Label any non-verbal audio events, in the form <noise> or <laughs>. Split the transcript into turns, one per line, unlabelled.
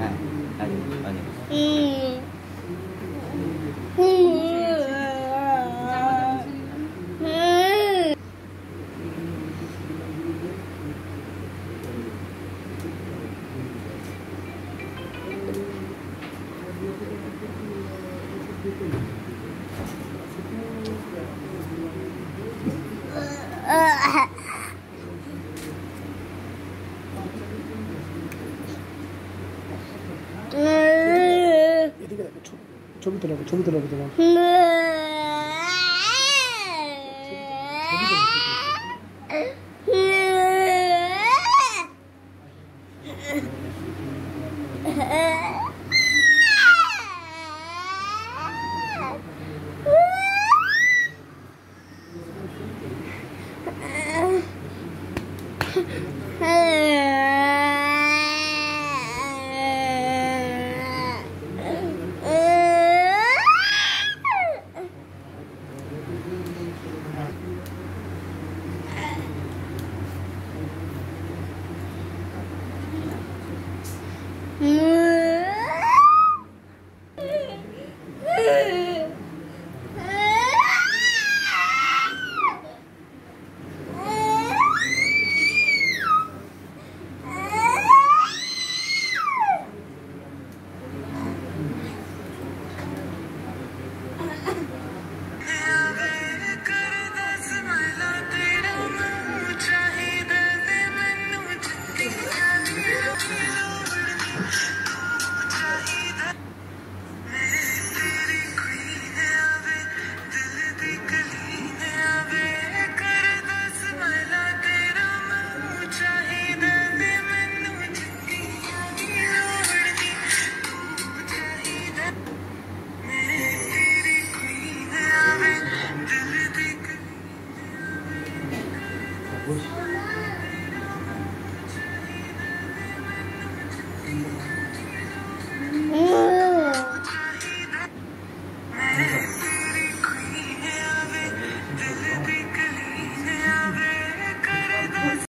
哎，啊！嗯。
嗯。嗯。嗯。 저, 저기 들어가 저기 들어가 들어가 <laughs>
Push.